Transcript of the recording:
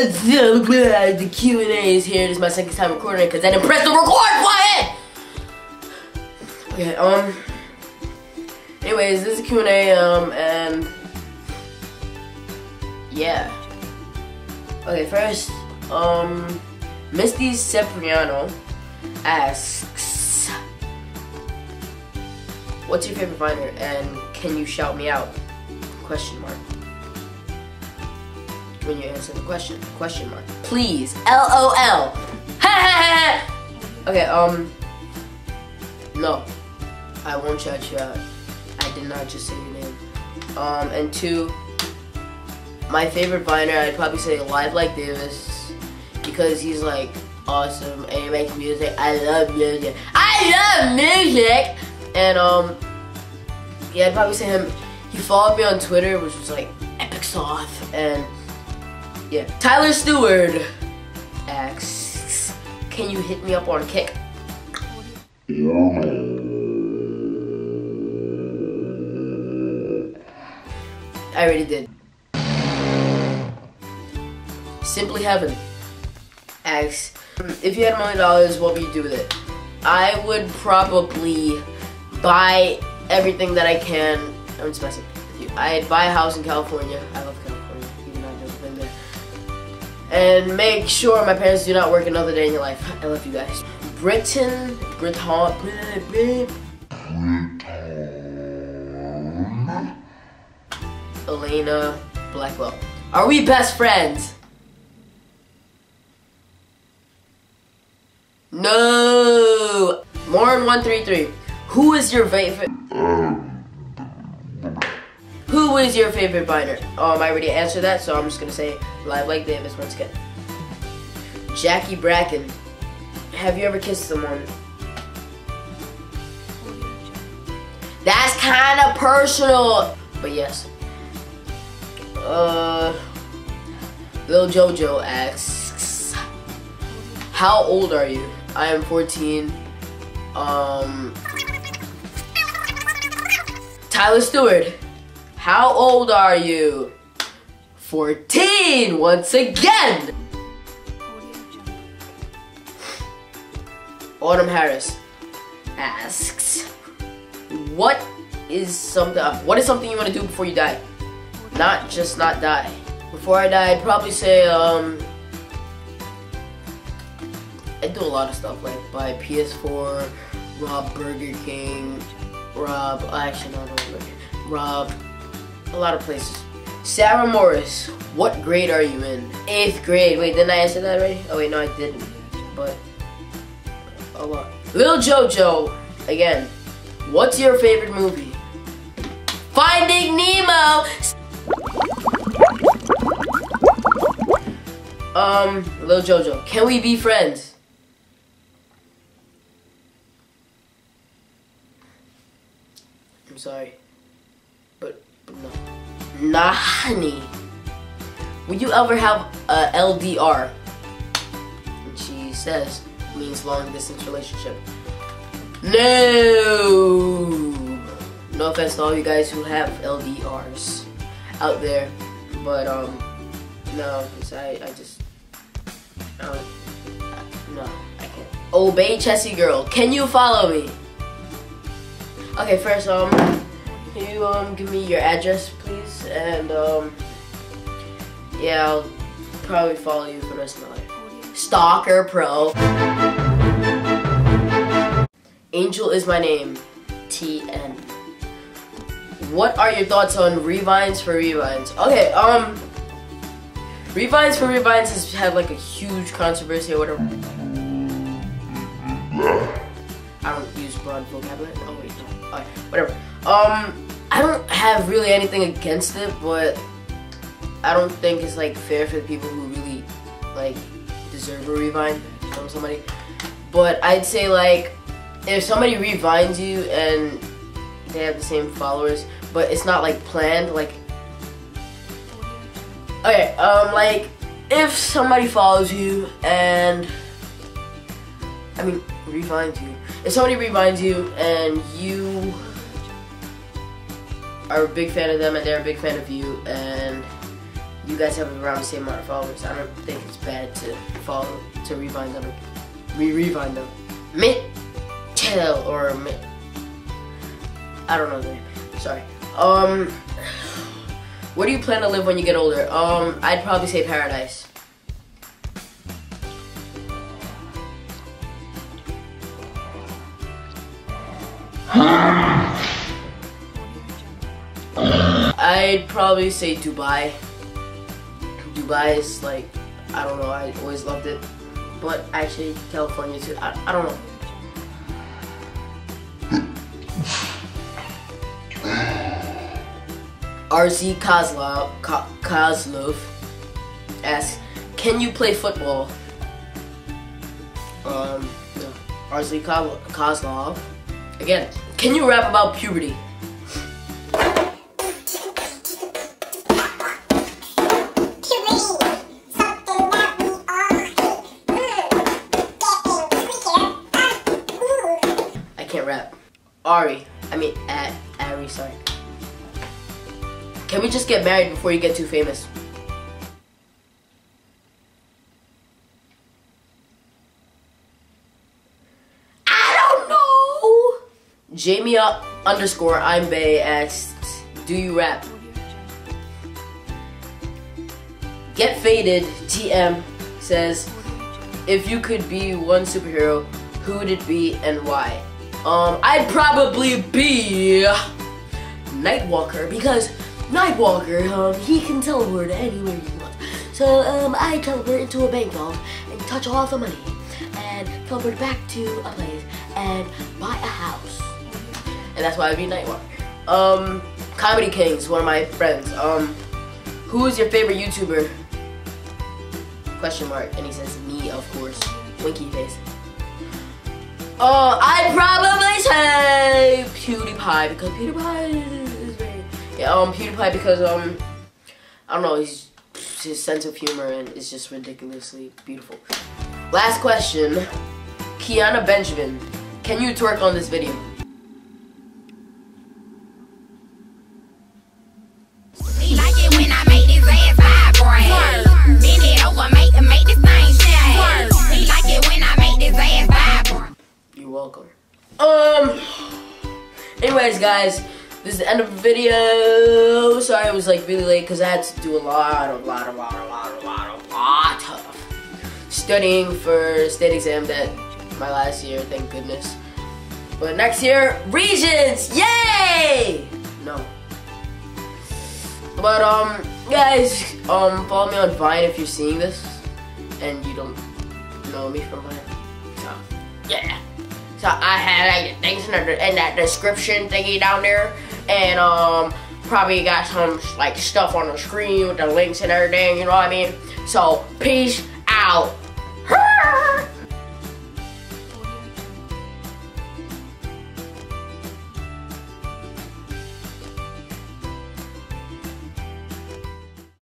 So glad the Q&A is here. This is my second time recording because I didn't press the record button! Okay, um... Anyways, this is a Q&A, um, and... Yeah. Okay, first, um... Misty Cipriano asks... What's your favorite Viner, and can you shout me out? Question mark when you answer the question. Question mark. Please. LOL. okay, um. No. I won't shout you out. I did not just say your name. Um, and two, my favorite Viner, I'd probably say Live Like David because he's like awesome and he makes music. I love music. I love music! And, um, yeah, I'd probably say him. He followed me on Twitter, which was like Epic Soft, and yeah. Tyler Stewart asks, can you hit me up on Kik? I already did. Simply Heaven asks, if you had a million dollars, what would you do with it? I would probably buy everything that I can. I'm just messing with you. I'd buy a house in California. I and make sure my parents do not work another day in your life. I love you guys. Britain, Britain, Britain, Elena Blackwell. Are we best friends? No! Lauren 133. Who is your favorite? Um. Who is your favorite Viner? Um, I already answered that, so I'm just gonna say Live Like David once again. Jackie Bracken. Have you ever kissed someone? That's kind of personal, but yes. Uh, Lil Jojo asks, How old are you? I am 14. Um, Tyler Stewart. How old are you? 14 once again! Autumn Harris asks, what is something what is something you want to do before you die? Not just not die. Before I die, I'd probably say um I do a lot of stuff like buy PS4, rob Burger King, rob actually no, no, rob a lot of places. Sarah Morris, what grade are you in? Eighth grade. Wait, didn't I answer that already? Oh wait, no, I didn't. But a lot. Little Jojo, again. What's your favorite movie? Finding Nemo. Um, Little Jojo, can we be friends? I'm sorry. Nah, honey. Will you ever have a LDR? And she says, means long distance relationship. No! No offense to all you guys who have LDRs out there. But, um, no, because I, I just, no, I can't. Obey Chessy Girl, can you follow me? Okay, first, um, can you um give me your address, please? And um, yeah, I'll probably follow you for the rest of my life. Stalker Pro. Angel is my name. TN. What are your thoughts on revines for revines? Okay, um, revines for revines has had like a huge controversy or whatever. I don't use broad vocabulary. Oh wait, no. Whatever. Um, I don't have really anything against it, but I don't think it's like fair for the people who really like deserve a revine from somebody. But I'd say like if somebody revines you and they have the same followers, but it's not like planned, like okay, um, like if somebody follows you and I mean revines you, if somebody revines you and you are a big fan of them and they're a big fan of you and you guys have around the same amount of followers. I don't think it's bad to follow to rewind them, re rewind them. Mit Tail or Mit. I don't know the name. Sorry. Um, where do you plan to live when you get older? Um, I'd probably say paradise. I'd probably say Dubai. Dubai is like, I don't know, I always loved it. But actually, California too, I, I don't know. RZ Kozlov, Ko Kozlov asks, can you play football? Um, no. RZ Kozlov. Again, can you rap about puberty? I can't rap. Ari, I mean, at Ari, sorry. Can we just get married before you get too famous? I don't know. Jamie underscore I'm Bay asks, do you rap? Get Faded TM says, if you could be one superhero, who would it be and why? Um, I'd probably be Nightwalker because Nightwalker, um, he can teleport anywhere he wants. So, um, I teleport into a bank vault and touch all the money and teleport back to a place and buy a house. And that's why I'd be Nightwalker. Um, Comedy Kings, one of my friends. Um, who is your favorite YouTuber? Question mark. And he says, me, of course. Winky face. Uh, I'd probably say PewDiePie because PewDiePie is very yeah um PewDiePie because um I don't know he's his sense of humor and is just ridiculously beautiful. Last question, Kiana Benjamin, can you twerk on this video? Welcome. Um. Anyways, guys, this is the end of the video. Sorry, it was like really late because I had to do a lot, a lot, a lot, a lot, a lot, a lot of studying for state exam that my last year. Thank goodness. But next year, Regents, yay! No. But um, guys, um, follow me on Vine if you're seeing this, and you don't know me from Vine. So, yeah. So I had like things in, the, in that description thingy down there, and um, probably got some like stuff on the screen with the links and everything. You know what I mean? So peace out.